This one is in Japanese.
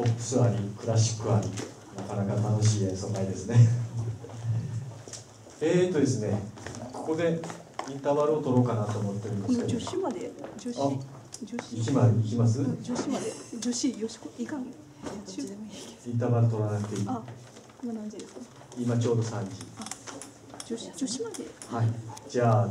ポップスありクラシックありなかなか楽しい演奏会ですね。えーとですねここでインターバルを取ろうかなと思ってるんですけど。女子まで女子女子。行きま行きます？女子まで。女子よしこいかん。インターバル取らなくていい。あ今何時ですか？今ちょうど3時。女子女子まで。はい。じゃあ